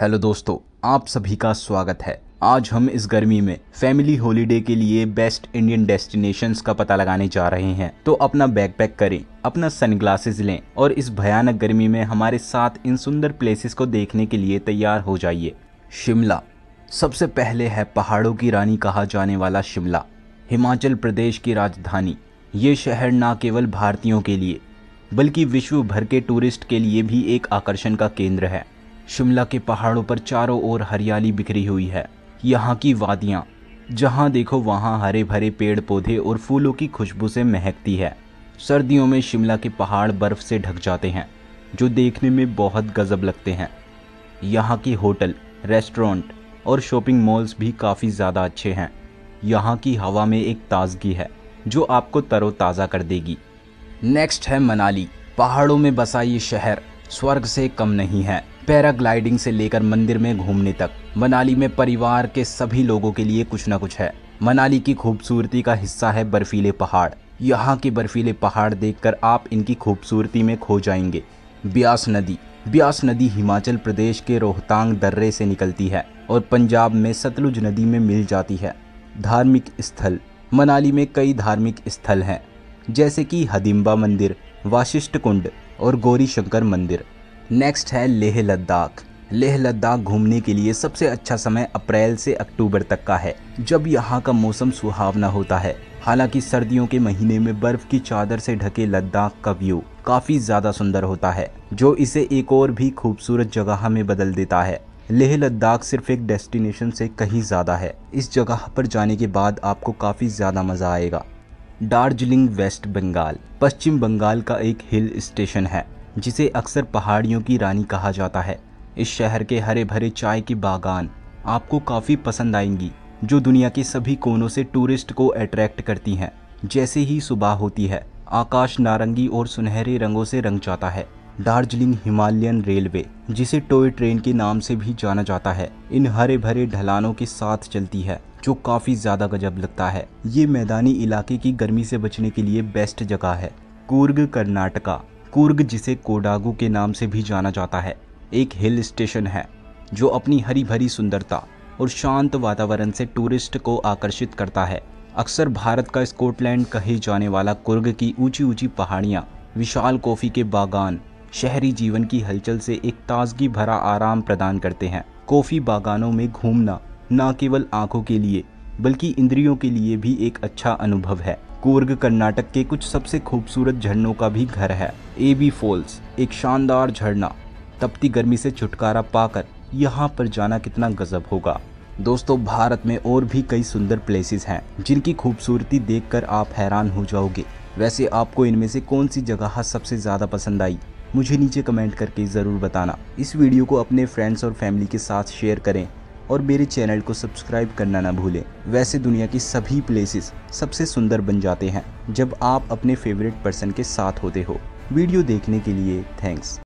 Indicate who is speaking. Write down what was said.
Speaker 1: Hello दोस्तों, आप सभी का स्वागत है। आज हम इस गर्मी में फैमिली हॉलीडे के लिए बेस्ट इंडियन डेस्टिनेशंस का पता लगाने जा रहे हैं। तो अपना बैकपैक करें, अपना सनग्लासेस लें और इस भयानक गर्मी में हमारे साथ इन सुंदर प्लेसेस को देखने के लिए तैयार हो जाइए। शिमला। सबसे पहले है पहाड़ों की रानी कहा जाने वाला शिमला, हिमाचल प्रदेश की राजधानी। ये शहर न केवल भारतीयों के लिए, बल्कि विश्व भर के टूरिस्ट के लिए भी एक आकर्षण का केंद्र है। शिमला के पहाड़ों पर चारों ओर हरियाली बिखरी हुई है। यहाँ की वादियाँ, जहाँ देखो वहाँ हरे भरे पेड़ पौधे और फूलों की खुशबू से महकती है। सर्दियों में शिमला के पहाड़ बर्फ़ से ढक जाते हैं, जो देखने में बहुत गजब लगते हैं। यहाँ के होटल, रेस्टोरेंट और शॉपिंग मॉल्स भी काफ़ी ज़्यादा अच्छे हैं। यहाँ की हवा में एक ताजगी है, जो आपको तरोताज़ा कर देगी। नेक्स्ट है मनाली, पहाड़ों में बसा ये शहर, स्वर्ग से कम नहीं है। पैराग्लाइडिंग से लेकर मंदिर में घूमने तक। मनाली में परिवार के सभी लोगों के लिए कुछ ना कुछ है। मनाली की खूबसूरती का हिस्सा है बर्फीले पहाड़। यहाँ के बर्फीले पहाड़ देखकर आप इनकी खूबसूरती में खो जाएँगे। ब्यास नदी। ब्यास नदी हिमाचल प्रदेश के रोहतांग दर्रे से निकलती है और पंजाब में सतलुज नदी में मिल जाती है। धार्मिक स्थल। मनाली में कई धार्मिक स्थल हैं, जैसे कि हदिम्बा मंदिर, वाशिष्ठ कुंड और गौरी शंकर मंदिर। नेक्स्ट है लेह लद्दाख। लेह लद्दाख घूमने के लिए सबसे अच्छा समय अप्रैल से अक्टूबर तक का है, जब यहाँ का मौसम सुहावना होता है। हालाँकि सर्दियों के महीने में बर्फ़ की चादर से ढके लद्दाख का व्यू काफ़ी ज़्यादा सुंदर होता है, जो इसे एक और भी खूबसूरत जगह में बदल देता है। लेह लद्दाख सिर्फ़ एक डेस्टिनेशन से कहीं ज़्यादा है। इस जगह पर जाने के बाद आपको काफ़ी ज़्यादा मज़ा आएगा। दार्जिलिंग, वेस्ट बंगाल। पश्चिम बंगाल का एक हिल स्टेशन है। जिसे अक्सर पहाड़ियों की रानी कहा जाता है। इस शहर के हरे भरे चाय के बागान आपको काफ़ी पसंद आएँगी, जो दुनिया के सभी कोनों से टूरिस्ट को अट्रैक्ट करती हैं। जैसे ही सुबह होती है, आकाश नारंगी और सुनहरे रंगों से रंग जाता है। दार्जिलिंग हिमालयन रेलवे, जिसे टॉय ट्रेन के नाम से भी जाना जाता है, इन हरे भरे ढलानों के साथ चलती है, जो काफ़ी ज़्यादा गजब लगता है। ये मैदानी इलाके की गर्मी से बचने के लिए बेस्ट जगह है। कूर्ग, कर्नाटका। कूर्ग, जिसे कोडागू के नाम से भी जाना जाता है, एक हिल स्टेशन है, जो अपनी हरी भरी सुंदरता और शांत वातावरण से टूरिस्ट को आकर्षित करता है। अक्सर भारत का स्कॉटलैंड कहे जाने वाला कुर्ग की ऊँची ऊँची पहाड़ियाँ, विशाल कॉफ़ी के बागान, शहरी जीवन की हलचल से एक ताजगी भरा आराम प्रदान करते हैं। कॉफ़ी बागानों में घूमना, न केवल आँखों के लिए बल्कि इंद्रियों के लिए भी एक अच्छा अनुभव है। कोर्ग कर्नाटक के कुछ सबसे खूबसूरत झरनों का भी घर है। ए बी फॉल्स एक शानदार झरना। तपती गर्मी से छुटकारा पाकर यहाँ पर जाना कितना गजब होगा। दोस्तों, भारत में और भी कई सुंदर प्लेसेस हैं, जिनकी खूबसूरती देखकर आप हैरान हो जाओगे। वैसे आपको इनमें से कौन सी जगह सबसे ज़्यादा पसंद आई? मुझे नीचे कमेंट करके ज़रूर बताना। इस वीडियो को अपने फ्रेंड्स और फैमिली के साथ शेयर करें। और मेरे चैनल को सब्सक्राइब करना ना भूलें। वैसे दुनिया की सभी प्लेसेस सबसे सुंदर बन जाते हैं जब आप अपने फेवरेट पर्सन के साथ होते हो। वीडियो देखने के लिए थैंक्स